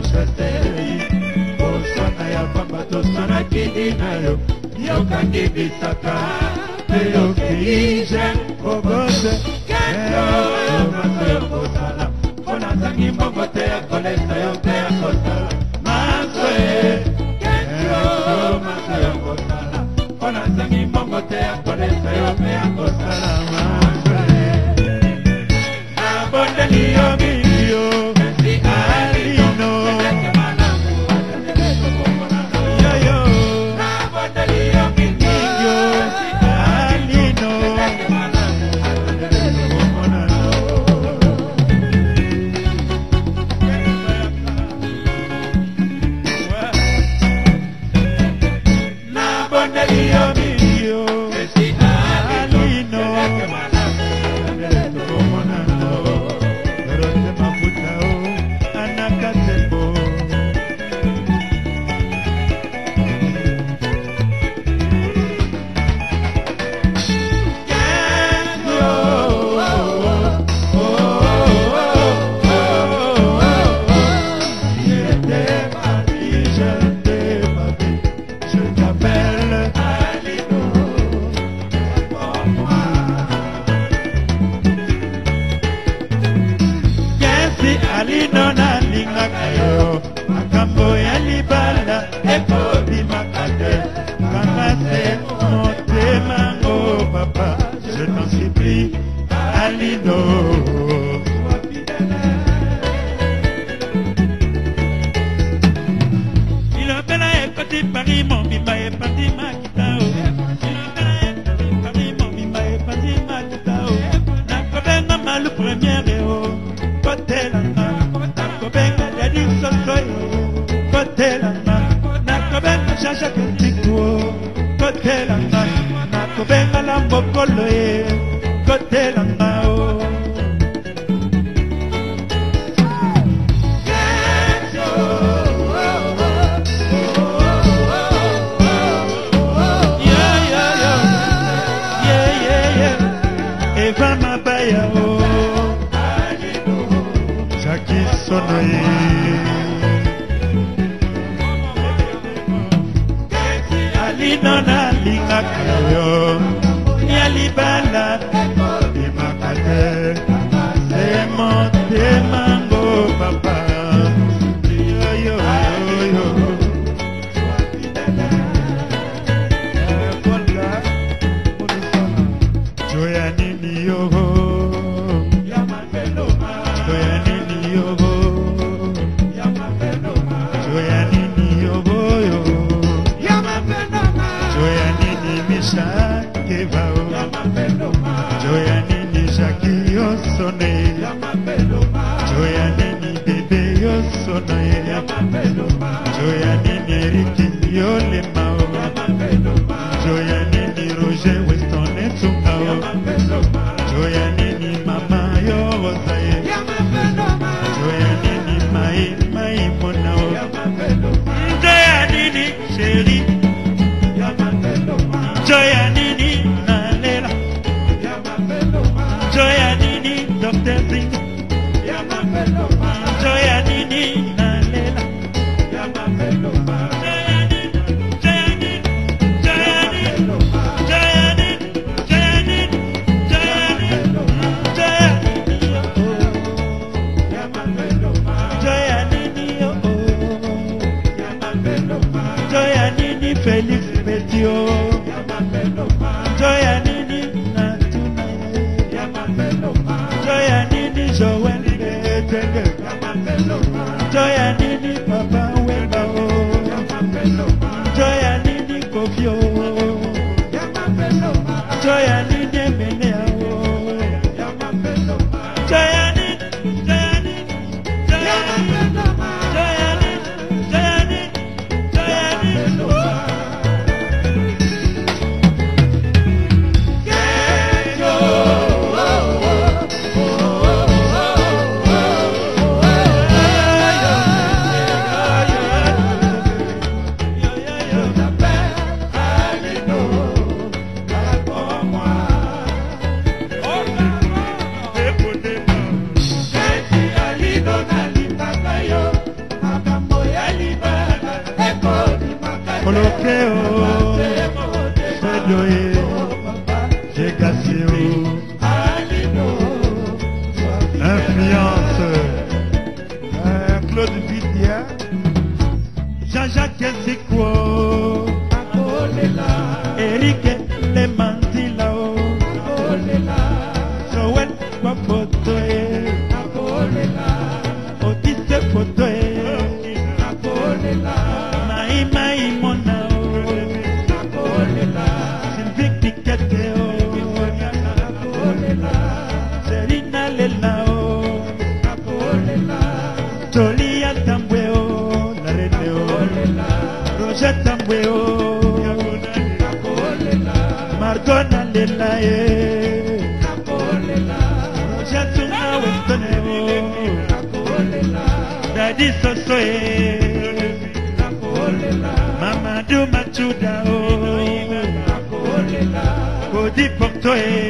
bashateri kosana ya pamba tosanaki dina yo. Yokangi bisaka mpe yokei jen obose. Kendo eh, mato yokosala mpo nazangi mbongo te ya kolesa Felix Metio Joya Nini Natuna Joya Nini Joel Etenge Joya tambwe o margona lela ye jatuna wentone o dadi soso ye mamadu machuda o kodi pokto ye.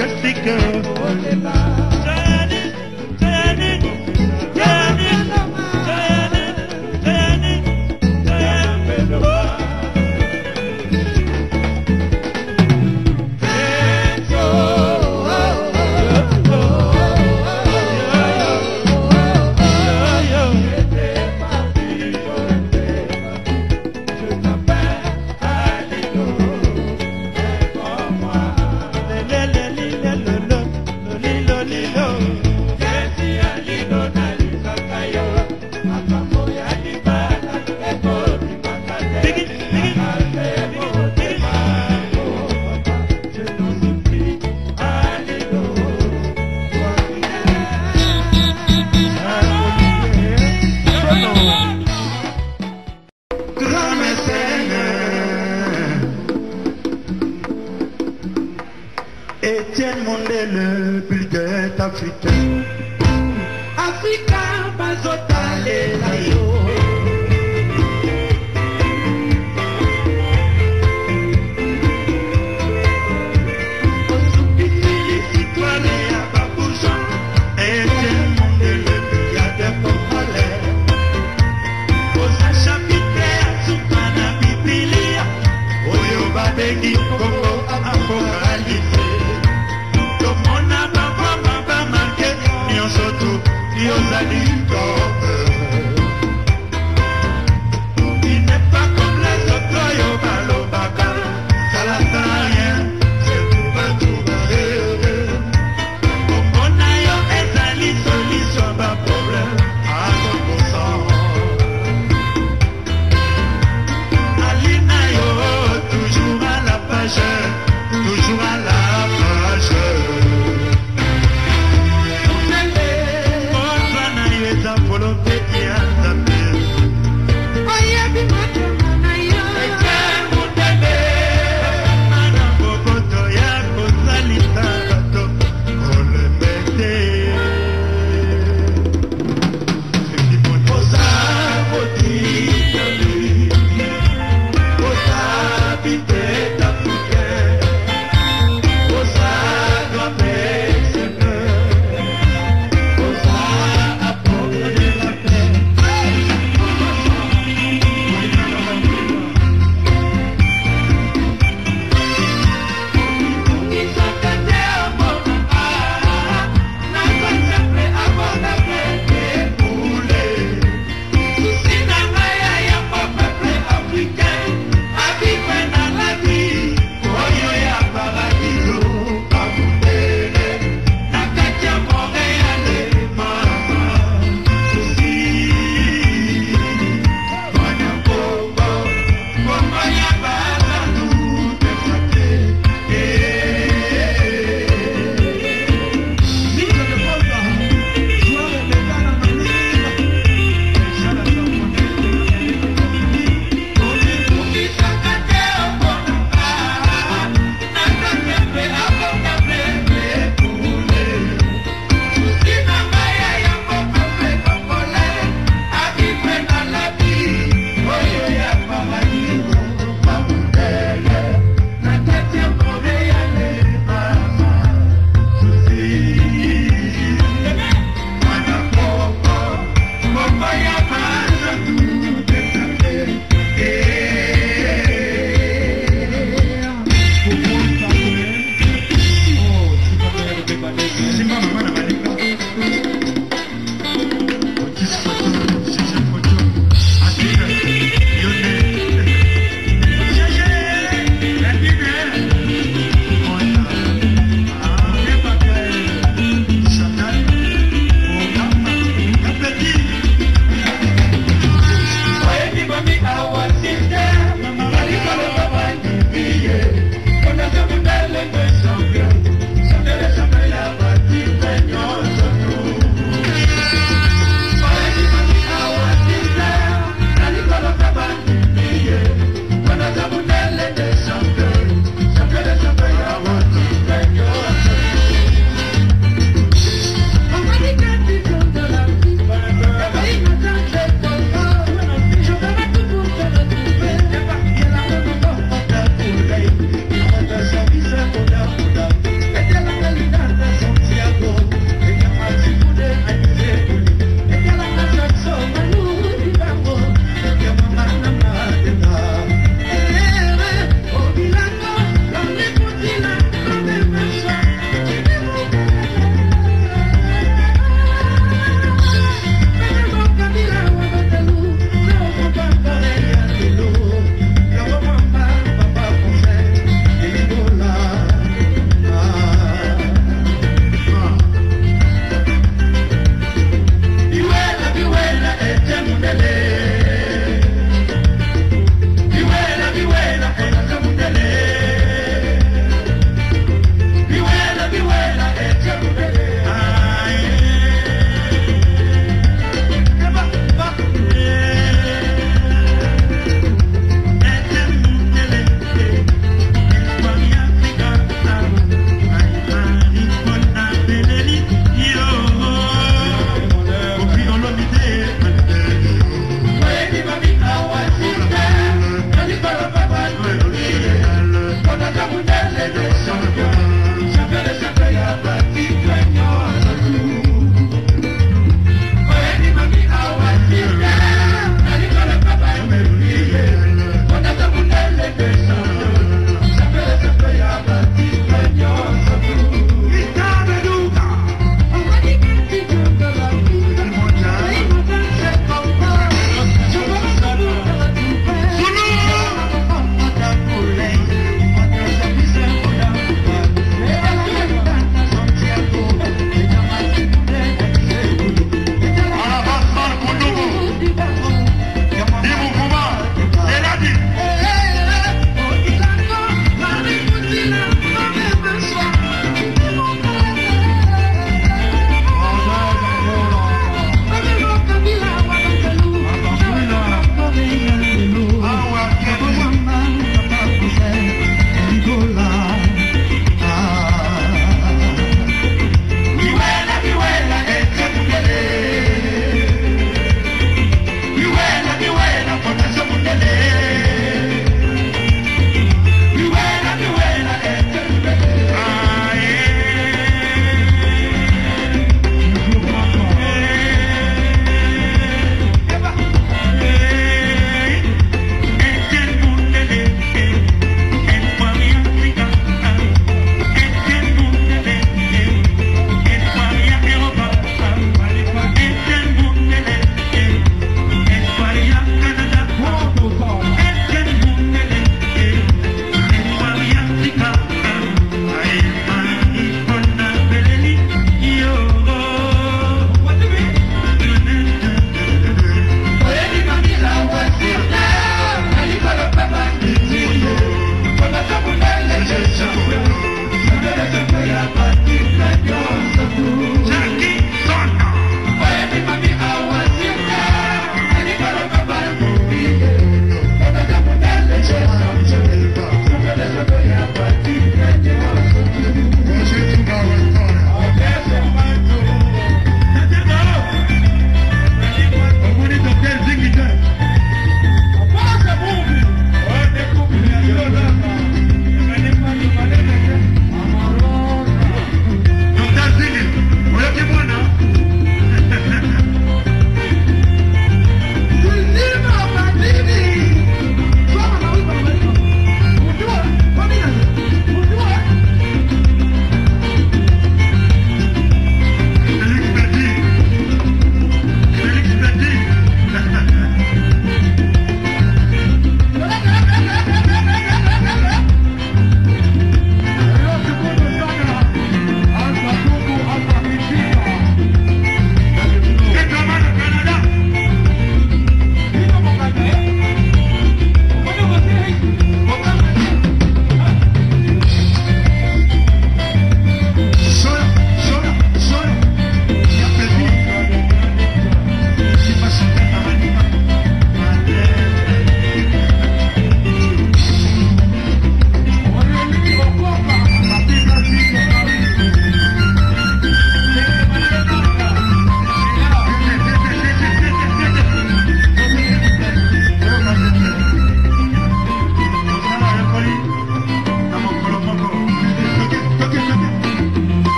just a girl.